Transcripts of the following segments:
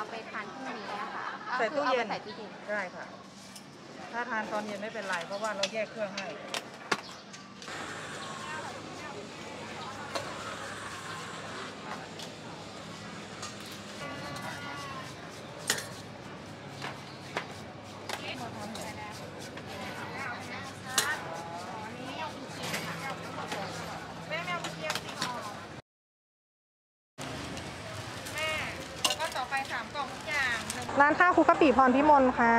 เอาไปทานพรุ่งนี้อะค่ะใส่ตู้เย็น อาไปใส่ตู้เย็นได้ค่ะ ถ้าทานตอนเย็นไม่เป็นไร เพราะว่าเราแยกเครื่องให้ แม่แม่เอาเกี๊ยวสีห่อแม่ แล้วก็ต่อไป สามกล่องทุกอย่างร้านข้าวคุกกะปิพรพิมลค่ะ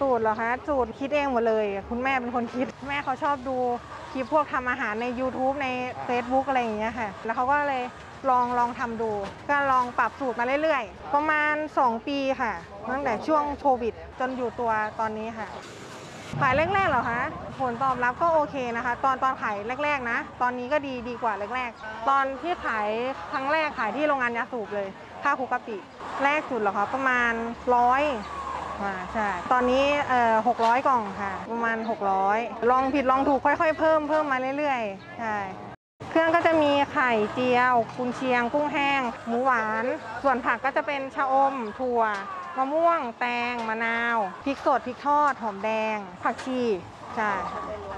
สูตรเหรอคะ สูตรคิดเองหมดเลย คุณแม่เป็นคนคิด แม่เขาชอบดูคลิปพวกทำอาหารใน YouTube ใน Facebook อะไรอย่างเงี้ยค่ะ แล้วเขาก็เลยลองลองทำดู ก็ลองปรับสูตรมาเรื่อยๆ ประมาณ 2 ปีค่ะ ตั้งแต่ช่วงโควิด จนอยู่ตัวตอนนี้ค่ะขายแรกๆเหรอคะ ผลตอบรับก็โอเคนะคะ ตอนตอนขายแรก ๆ นะ ตอนนี้ก็ดีดีกว่าแรก ๆ ตอนที่ขายครั้งแรกขายที่โรงงานยาสูบเลย ข้าวคุกกะปิแรกสุดเหรอคะประมาณร้อยใช่ตอนนี้เอ่อหกร้อยกล่องค่ะ ประมาณ 600 ลองผิดลองถูกค่อยๆ เพิ่มเพิ่มมาเรื่อยๆ ใช่เครื่องก็จะมีไข่เจียว กุนเชียง กุ้งแห้ง หมูหวาน ส่วนผักก็จะเป็นชะอม ถั่ว มะม่วง แตง มะนาว พริกสด พริกทอด หอมแดง ผักชี ใช่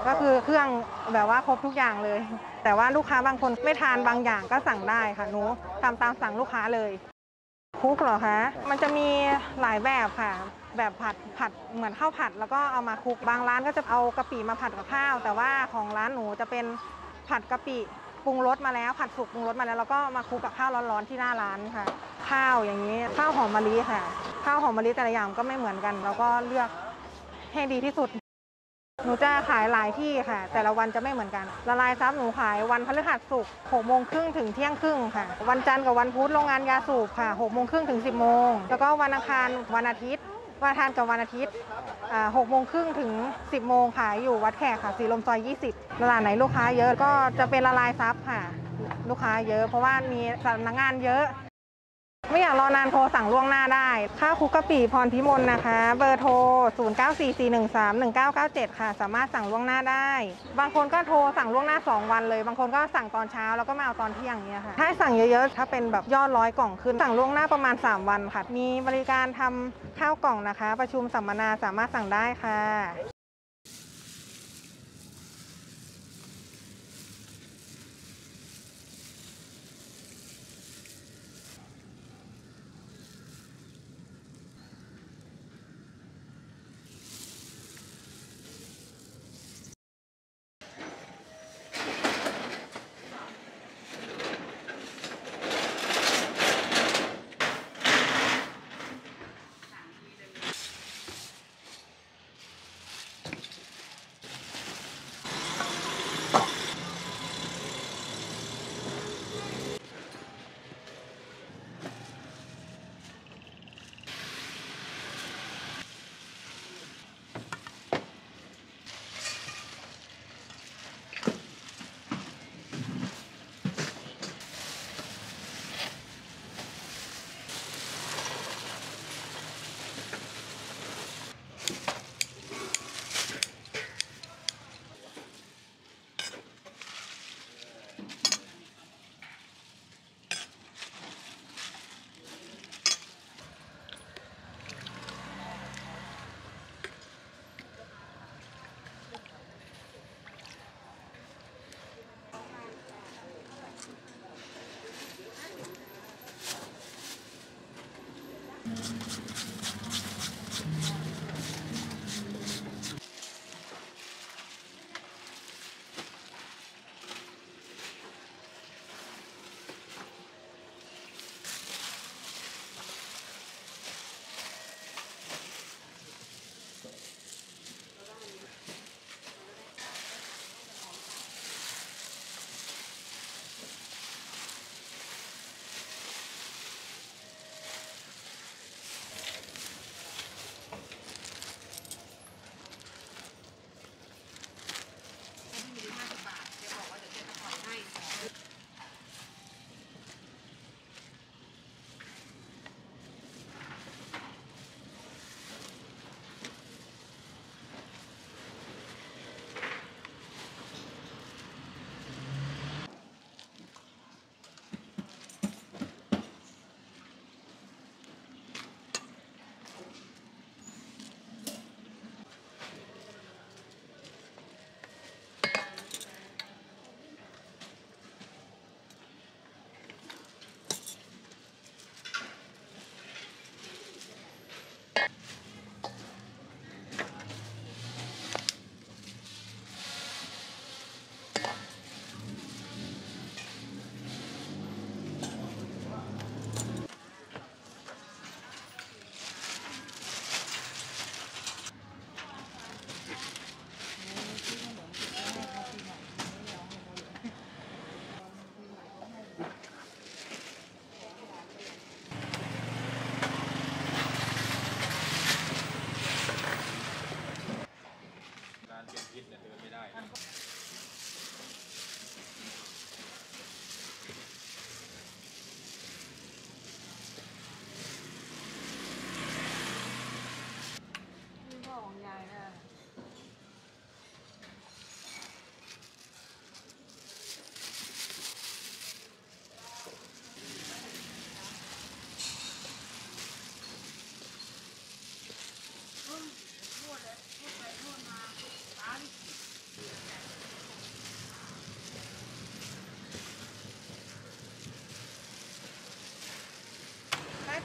ก็คือเครื่องแบบว่าครบทุกอย่างเลย แต่ว่าลูกค้าบางคนไม่ทานบางอย่างก็สั่งได้ค่ะหนูทำตามสั่งลูกค้าเลย คุกเหรอคะ มันจะมีหลายแบบค่ะ แบบผัดผัดเหมือนข้าวผัด แล้วก็เอามาคุก บางร้านก็จะเอากะปิมาผัดกับข้าว แต่ว่าของร้านหนูจะเป็นผัดกะปิปรุงรสมาแล้ว ผัดสุกปรุงรสมาแล้วแล้วก็มาคุกกับข้าวร้อนๆที่หน้าร้านค่ะ ข้าวอย่างนี้ข้าวหอมมะลิค่ะ ข้าวหอมมะลิแต่ละอย่างก็ไม่เหมือนกัน แล้วก็เลือกให้ดีที่สุด หนูจะขายหลายที่ค่ะ แต่ละวันจะไม่เหมือนกัน ละลายซับหนูขายวันพฤหัสศุกร์หกโมงครึ่งถึงเที่ยงครึ่งค่ะ วันจันทร์กับวันพุธโรงงานยาสูบค่ะหกโมงครึ่งถึงสิบโมงแล้วก็วันอังคารวันอาทิตย์วันอังคารกับวันอาทิตย์หกโมงครึ่งถึง 10 โมงขายอยู่วัดแขกค่ะ สีลมซอย 20ตลาดไหนลูกค้าเยอะก็จะเป็นละลายซับค่ะ ลูกค้าเยอะเพราะว่ามีสำนักงานเยอะ ไม่อยากรอนานโทรสั่งล่วงหน้าได้ ข้าวคุกกะปิพรพิมลนะคะ เบอร์โทร 0944131997 ค่ะ สามารถสั่งล่วงหน้าได้ บางคนก็โทรสั่งล่วงหน้า 2 วันเลย บางคนก็สั่งตอนเช้าแล้วก็มาเอาตอนเที่ยงเนี้ยค่ะ ถ้าสั่งเยอะๆ ถ้าเป็นแบบยอดร้อยกล่องขึ้น สั่งล่วงหน้าประมาณ 3 วันค่ะ มีบริการทำข้าวกล่องนะคะ ประชุมสัมมนาสามารถสั่งได้ค่ะ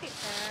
kita.